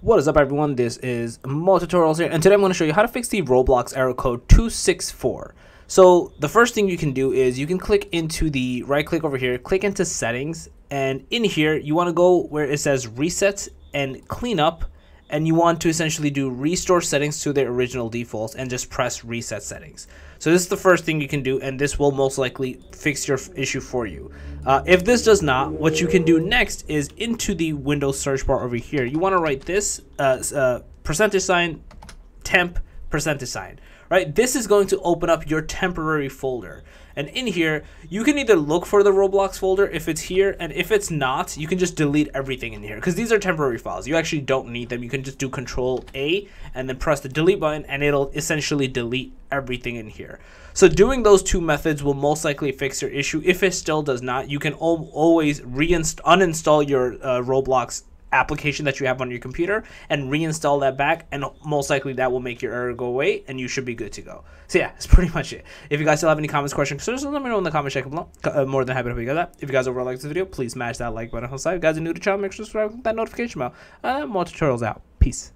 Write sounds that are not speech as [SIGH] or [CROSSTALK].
What is up everyone, this is Moe Tutorials here, and today I'm going to show you how to fix the Roblox error code 264. So the first thing you can do is you can click into the right click over here, click into settings, and in here you want to go where it says reset and clean up, and you want to essentially do restore settings to their original defaults and just press reset settings. So this is the first thing you can do, and this will most likely fix your issue for you. Uh, if this does not, what you can do next is into the Windows search bar over here. You want to write this uh, uh, percentage sign temp percentage sign right? This is going to open up your temporary folder. And in here, you can either look for the Roblox folder if it's here, and if it's not, you can just delete everything in here because these are temporary files. You actually don't need them. You can just do Control A and then press the delete button, and it'll essentially delete everything in here. So doing those two methods will most likely fix your issue. If it still does not, you can always reinstall, uninstall your uh, Roblox application that you have on your computer and reinstall that back and most likely that will make your error go away and you should be good to go. So yeah that's [LAUGHS] pretty much it. If you guys still have any comments questions concerns let me know in the comment section below. Uh, more than happy to you guys that if you guys overall like this video please smash that like button on the side. If you guys are new to the channel make sure to subscribe that notification bell. Uh, more tutorials out. Peace